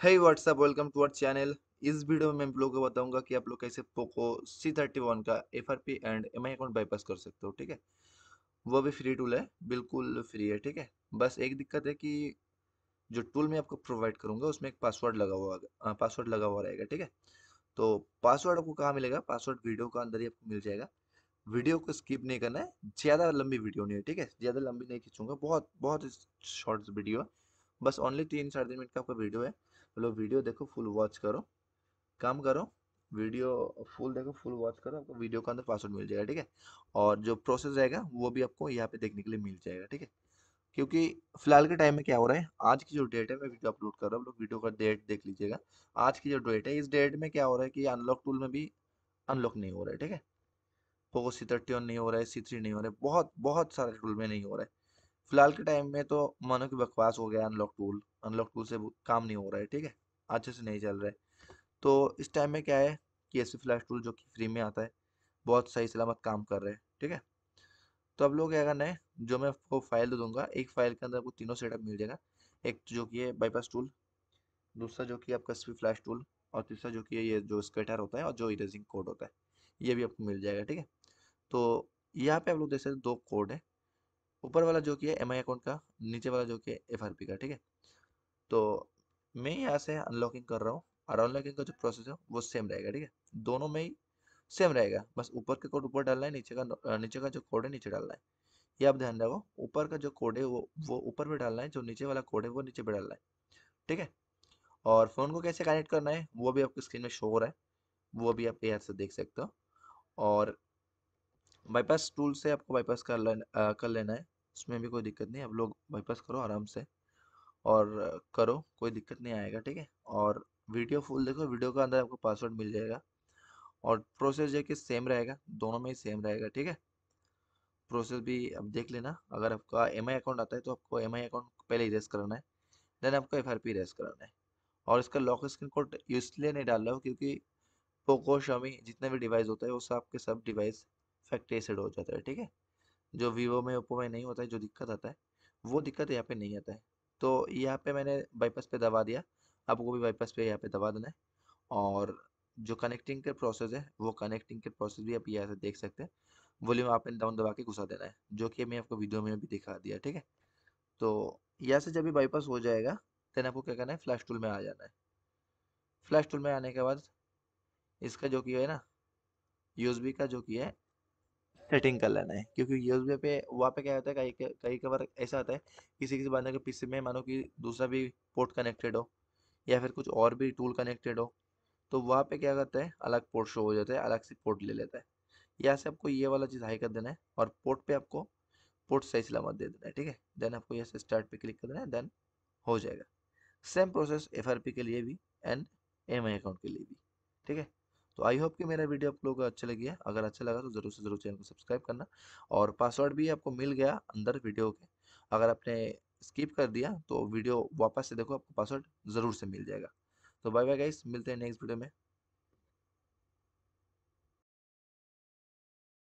Hey what's up welcome to our channel इस video में मैं आप लोगों को बताऊँगा कि आप लोग कैसे पोको सी थर्टी वन का F R P and M I account bypass कर सकते हो, ठीक है? वो भी फ्री टूल है, बिल्कुल फ्री है, ठीक है? बस एक दिक्कत है कि जो टूल मैं आपको प्रोवाइड करूँगा, उसमें एक पासवर्ड लगा हुआ पासवर्ड लगा हुआ रहेगा, ठीक है? तो पासवर्ड आपको कहाँ मिलेगा? पासवर्ड वीडियो का अंदर ही आपको मिल जाएगा। वीडियो को स्किप नहीं करना है, ज़्यादा लंबी वीडियो नहीं है, ठीक है? ज़्यादा लंबी नहीं खींचूँगा, बहुत बहुत शॉर्ट वीडियो है। बस ओनली तीन साढ़े तीन मिनट का आपका वीडियो है। चलो वीडियो देखो फुल वॉच करो। काम करो, वीडियो फुल देखो फुल वॉच करो, आपको वीडियो के अंदर पासवर्ड मिल जाएगा, ठीक है? और जो प्रोसेस रहेगा, वो भी आपको यहाँ पे देखने के लिए मिल जाएगा, ठीक है? क्योंकि फ़िलहाल के टाइम में क्या हो रहा है, आज की जो डेट है, मैं वीडियो अपलोड कर रहा हूँ लोग वीडियो का डेट देख लीजिएगा। आज की जो डेट है, इस डेट में क्या हो रहा है कि अनलॉक टूल में भी अनलॉक नहीं हो रहा है, ठीक है? पोको सी थर्टी नहीं हो रहा है सी थ्री नहीं हो रहा है, बहुत बहुत सारे टूल में नहीं हो रहा है। फ़िलहाल के टाइम में तो मानो कि बकवास हो गया अनलॉक टूल अनलॉक टूल से काम नहीं हो रहा है, ठीक है? अच्छे से नहीं चल रहा है। तो इस टाइम में क्या है कि एस फ्लैश टूल जो कि फ्री में आता है, बहुत सही सलामत काम कर रहे हैं, ठीक है? तो अब लोग क्या करना है, जो मैं आपको फ़ाइल दे दूँगा, एक फ़ाइल के अंदर आपको तीनों सेटअप मिल जाएगा, एक जो कि है बाईपास टूल दूसरा जो कि आपका स्पी फ्लैश टूल और तीसरा जो कि ये जो स्केटर होता है और जो इरेजिंग कोड होता है, ये भी आपको मिल जाएगा, ठीक है? तो यहाँ पे आप लोग देख सकते दो कोड है। ऊपर वाला जो कि है एमआई अकाउंट का, नीचे वाला जो कि है एफ़ का, ठीक है? तो मैं यहाँ से अनलॉकिंग कर रहा हूँ, और अनलॉकिंग का जो प्रोसेस है, वो सेम रहेगा, ठीक है? दोनों में ही सेम रहेगा, बस ऊपर का कोड ऊपर डालना है, नीचे का नीचे का जो कोड है, नीचे डालना है। ये आप ध्यान रखो, ऊपर का जो कोड है, वो वो ऊपर भी डालना है, जो नीचे वाला कोड है, वो नीचे भी डालना है, ठीक है? और फ़ोन को कैसे कनेक्ट करना है, वो भी आपकी स्क्रीन में शो हो रहा है, वो भी आप यहाँ से देख सकते हो, और बाईपास टूल से आपको बाईपास कर लेना कर लेना है। उसमें भी कोई दिक्कत नहीं आप लोग बाईपास करो आराम से और करो, कोई दिक्कत नहीं आएगा, ठीक है? और वीडियो फुल देखो, वीडियो का अंदर आपको पासवर्ड मिल जाएगा और प्रोसेस जो कि सेम रहेगा, दोनों में ही सेम रहेगा, ठीक है? प्रोसेस भी अब देख लेना, अगर आपका एमआई अकाउंट आता है तो आपको एमआई अकाउंट पहले इरेज कराना है, देन आपको एफ़ आर कराना है और इसका लॉक स्क्रीन कोड इसलिए नहीं डाल रहा हूँ क्योंकि पोको शमी जितने भी डिवाइस होता है, वो सब के सब डिवाइस फैक्ट्री हो जाता है, ठीक है? जो वीवो में, ओप्पो में नहीं होता है, जो दिक्कत आता है, वो दिक्कत यहाँ पे नहीं आता है। तो यहाँ पे मैंने बाईपास पे दबा दिया आपको भी बाईपास पे यहाँ पे दबा देना है। और जो कनेक्टिंग के प्रोसेस है, वो कनेक्टिंग के प्रोसेस भी आप यहाँ से देख सकते हैं। वॉल्यूम आप डाउन दबा के घुसा देना है, जो कि मैं आपको वीडियो में भी दिखा दिया, ठीक है? तो यहाँ से जब भी बाईपास हो जाएगा देन आपको क्या करना है? फ्लैश टूल में आ जाना है। फ्लैश टूल में आने के बाद, इसका जो किया है ना यूएसबी का जो किया है सेटिंग कर लेना है। क्योंकि यूएसबी पे वहाँ पे क्या होता है, कई कई कई बार ऐसा आता है, किसी किसी बंदे के पीसी में मानो कि दूसरा भी पोर्ट कनेक्टेड हो या फिर कुछ और भी टूल कनेक्टेड हो तो वहाँ पे क्या करता है, अलग पोर्ट शो हो जाता है, अलग से पोर्ट ले लेता है। यहाँ से आपको ये वाला चीज़ हाई कर देना है और पोर्ट पे आपको पोर्ट सही सलामत दे देना है, ठीक है? देन आपको यहाँ से स्टार्ट पे क्लिक कर देना है, देन हो जाएगा। सेम प्रोसेस एफआरपी के लिए भी एंड एमआई अकाउंट के लिए भी, ठीक है? तो आई होप कि मेरा वीडियो आप लोगों को अच्छा लगी। है अगर अच्छा लगा तो ज़रूर से ज़रूर चैनल को सब्सक्राइब करना और पासवर्ड भी आपको मिल गया अंदर वीडियो के। अगर आपने स्किप कर दिया तो वीडियो वापस से देखो, आपको पासवर्ड ज़रूर से मिल जाएगा। तो बाय बाय गाइस, मिलते हैं नेक्स्ट वीडियो में।